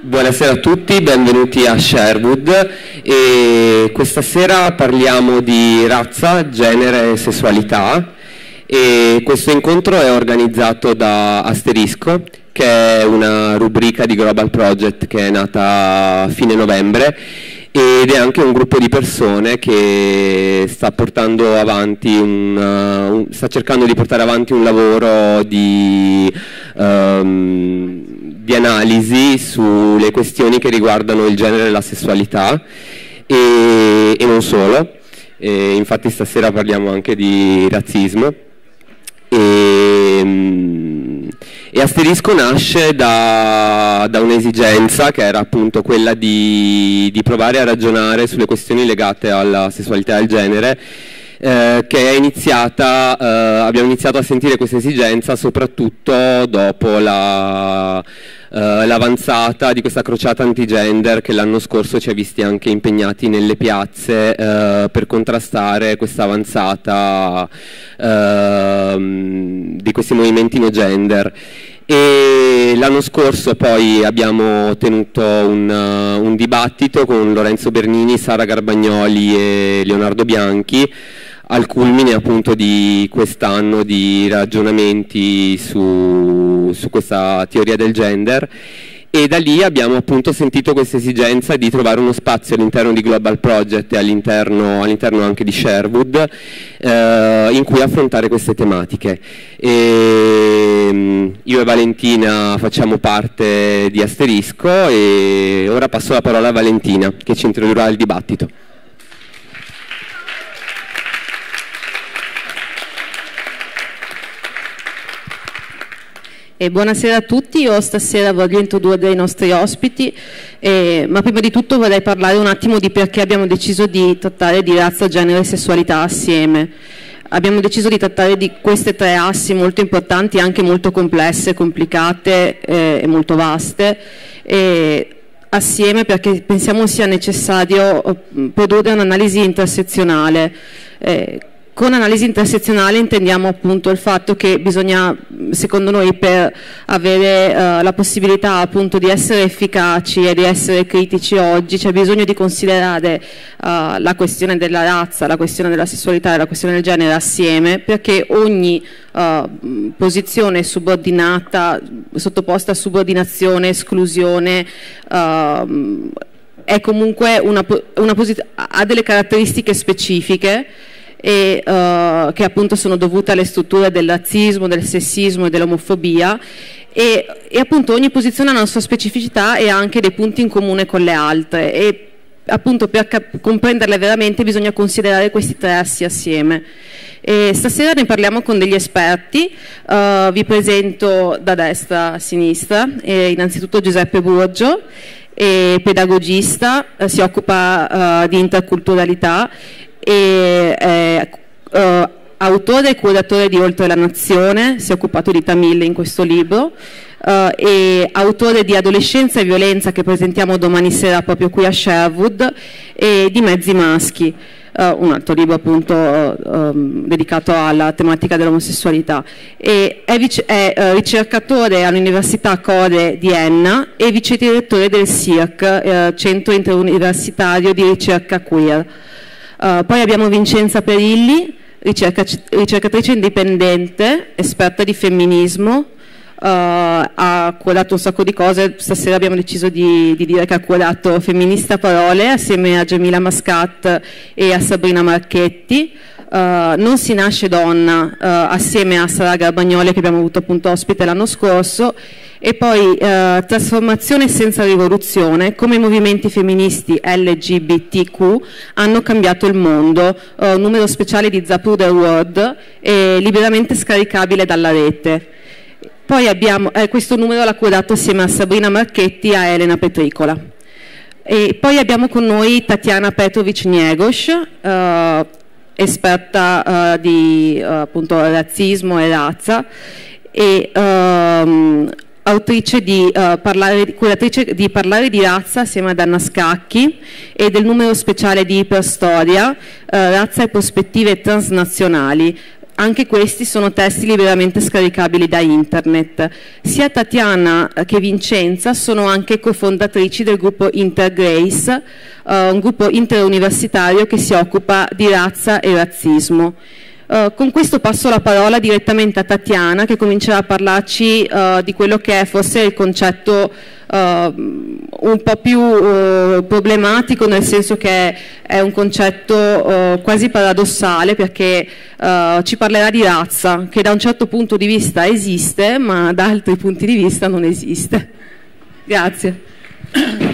Buonasera a tutti, benvenuti a Sherwood. E questa sera parliamo di razza, genere e sessualità. E questo incontro è organizzato da Asterisco che è una rubrica di Global Project che è nata a fine novembre ed è anche un gruppo di persone che sta, un, uh, sta cercando di portare avanti un lavoro di, um, di, analisi sulle questioni che riguardano il genere e la sessualità e, e non solo. E infatti stasera parliamo anche di razzismo. E, um, e Asterisco nasce da, da un'esigenza che era appunto quella di, di, provare a ragionare sulle questioni legate alla sessualità e al genere eh, che è iniziata, eh, abbiamo iniziato a sentire questa esigenza soprattutto dopo la, eh, l'avanzata di questa crociata anti-gender che l'anno scorso ci ha visti anche impegnati nelle piazze eh, per contrastare questa avanzata ehm, di questi movimenti no gender. E l'anno scorso poi abbiamo tenuto un, uh, un, dibattito con Lorenzo Bernini, Sara Garbagnoli e Leonardo Bianchi al culmine appunto di quest'anno di ragionamenti su, su questa teoria del gender e da lì abbiamo appunto sentito questa esigenza di trovare uno spazio all'interno di Global Project e all'interno, all'interno anche di Sherwood eh, in cui affrontare queste tematiche. E, mm, io e Valentina facciamo parte di Asterisco e ora passo la parola a Valentina che ci introdurrà il dibattito. E buonasera a tutti, io stasera voglio introdurre i nostri ospiti, eh, ma prima di tutto vorrei parlare un attimo di perché abbiamo deciso di trattare di razza, genere e sessualità assieme. Abbiamo deciso di trattare di queste tre assi molto importanti, anche molto complesse, complicate eh, e molto vaste, e assieme perché pensiamo sia necessario eh, produrre un'analisi intersezionale. Eh, con analisi intersezionale intendiamo appunto il fatto che bisogna, secondo noi, per avere uh, la possibilità appunto di essere efficaci e di essere critici oggi, c'è bisogno di considerare uh, la questione della razza, la questione della sessualità e la questione del genere assieme, perché ogni uh, posizione subordinata, sottoposta a subordinazione, esclusione, una ha delle caratteristiche specifiche e, uh, che appunto sono dovute alle strutture del razzismo, del sessismo e dell'omofobia e, e, appunto ogni posizione ha una sua specificità e ha anche dei punti in comune con le altre e appunto per comprenderle veramente bisogna considerare questi tre assi assieme. E stasera ne parliamo con degli esperti, uh, vi presento da destra a sinistra, e innanzitutto Giuseppe Burgio, pedagogista, eh, si occupa uh, di interculturalità e è uh, autore e curatore di Oltre la Nazione, si è occupato di Tamil in questo libro, uh, e autore di Adolescenza e Violenza che presentiamo domani sera proprio qui a Sherwood e di Mezzi Maschi. Uh, un altro libro appunto um, dedicato alla tematica dell'omosessualità è, è uh, ricercatore all'Università Core di Enna e vice direttore del CIRC, uh, Centro Interuniversitario di Ricerca Queer. Uh, poi abbiamo Vincenza Perilli, ricerca, ricercatrice indipendente, esperta di femminismo, uh, ha curato un sacco di cose, stasera abbiamo deciso di, di, dire che ha curato Femminista Parole assieme a Gemila Mascat e a Sabrina Marchetti. Uh, non si nasce donna assieme a Sara Garbagnoli che abbiamo avuto appunto ospite l'anno scorso e poi eh, trasformazione senza rivoluzione, come i movimenti femministi LGBTQ hanno cambiato il mondo, eh, numero speciale di Zapruder World, eh, liberamente scaricabile dalla rete. Poi abbiamo, eh, questo numero l'ha curato assieme a Sabrina Marchetti e a Elena Petricola. E poi abbiamo con noi Tatiana Petrovic-Niegos, eh, esperta eh, di appunto, razzismo e razza, e um, autrice di, uh, parlare, curatrice di Parlare di razza assieme ad Anna Scacchi e del numero speciale di Iperstoria, uh, razza e prospettive transnazionali. anche questi sono testi liberamente scaricabili da internet. Sia Tatiana che Vincenza sono anche cofondatrici del gruppo Intergrace, eh, un gruppo interuniversitario che si occupa di razza e razzismo. Uh, con questo passo la parola direttamente a Tatiana che comincerà a parlarci uh, di quello che è forse il concetto uh, un po' più problematico nel senso che è un concetto quasi paradossale perché ci parlerà di razza che da un certo punto di vista esiste ma da altri punti di vista non esiste. Grazie.